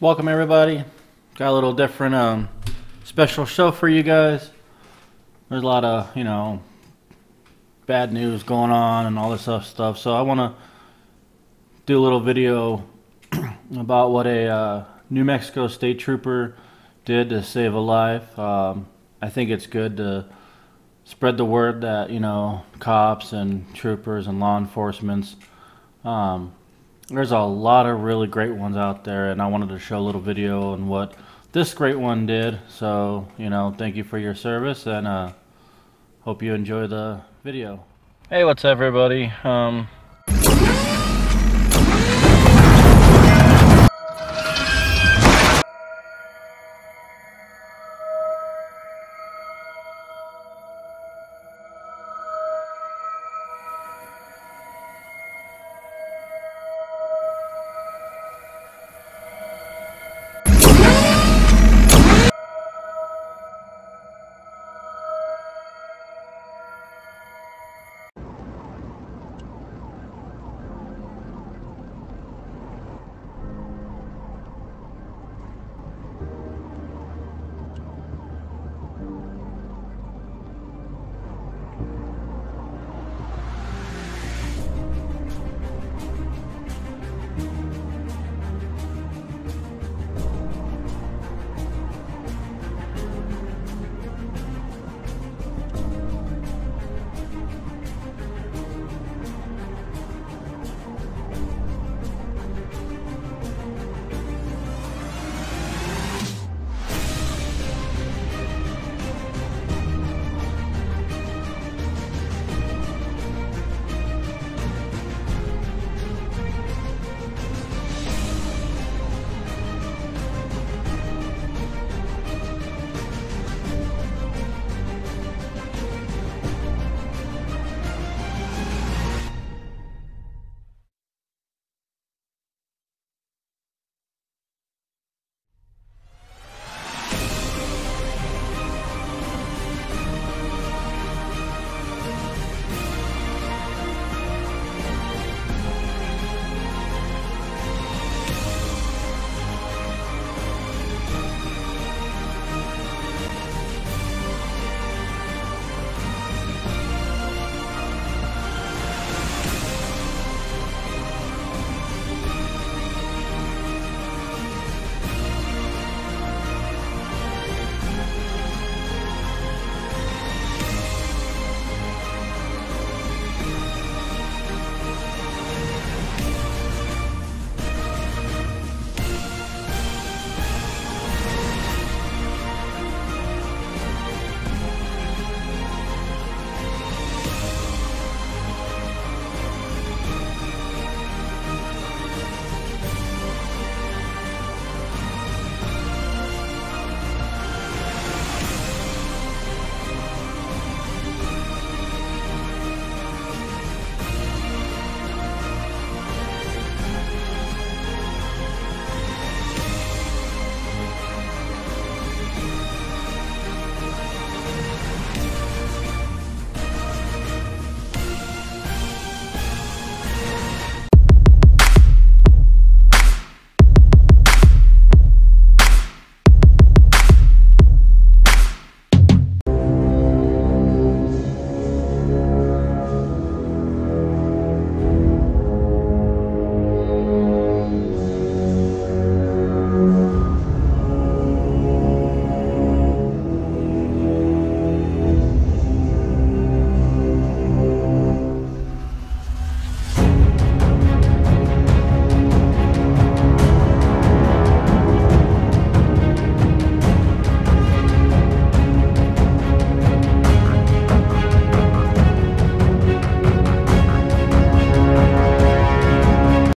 welcome everybody. Got a little different um, special show for you guys. There's a lot of you know bad news going on and all this stuff stuff. So I want to do a little video about what a uh, New Mexico state trooper did to save a life. Um, I think it's good to spread the word that you know cops and troopers and law enforcement. Um, there's a lot of really great ones out there, and I wanted to show a little video on what this great one did. So you know, thank you for your service, and uh, hope you enjoy the video. Hey, what's up, everybody? Um,